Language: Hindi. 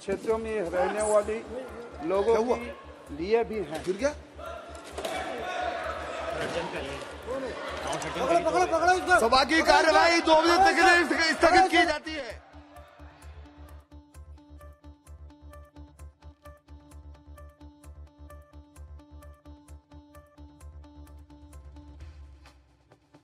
क्षेत्रों में रहने वाले लोगों के लिए भी हैं। गिर गया सभा की कार्यवाही दो बजे तक के लिए।